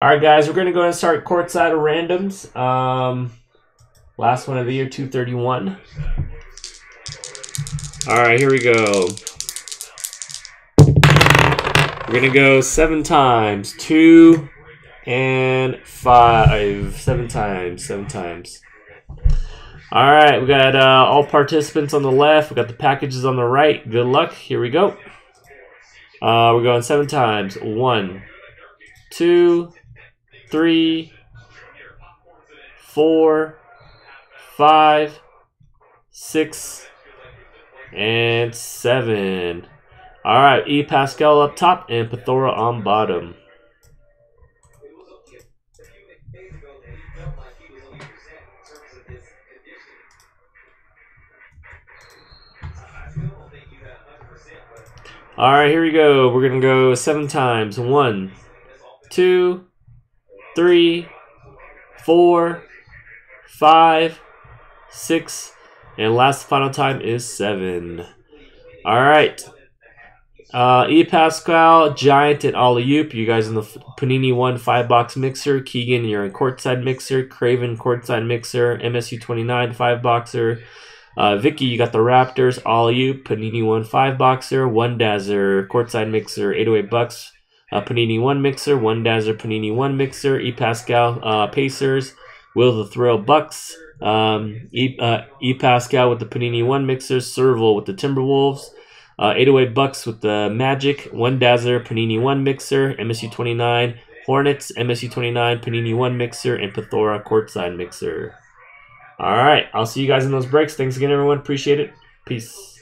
All right, guys, we're going to go ahead and start courtside of randoms. Um, last one of the year, 231. All right, here we go. We're going to go seven times. Two and five. Seven times. Seven times. All right, we got uh, all participants on the left. We got the packages on the right. Good luck. Here we go. Uh, we're going seven times. One, two, three, four, five, six, and seven. All right, E Pascal up top and Pithora on bottom. All right, here we go. We're going to go seven times. One, two, three, four, five, six, and last final time is seven. All right. Uh, E Pascal, Giant, and Alley-oop. You guys in the Panini 1 5 box mixer. Keegan, you're in courtside mixer. Craven, courtside mixer. MSU 29 5 boxer. Uh, Vicky, you got the Raptors, all you, Panini 1 5 boxer, 1 Dazzer, courtside mixer, 808 bucks, uh, Panini 1 mixer, 1 Dazzer, Panini 1 mixer, E Pascal, uh, Pacers, Will the Thrill Bucks, um, e, uh, Pascal with the Panini 1 mixer, Serval with the Timberwolves, uh, 808 bucks with the Magic, 1 Dazzer, Panini 1 mixer, MSU 29, Hornets, MSU 29, Panini 1 mixer, and Pithora courtside mixer. All right. I'll see you guys in those breaks. Thanks again, everyone. Appreciate it. Peace.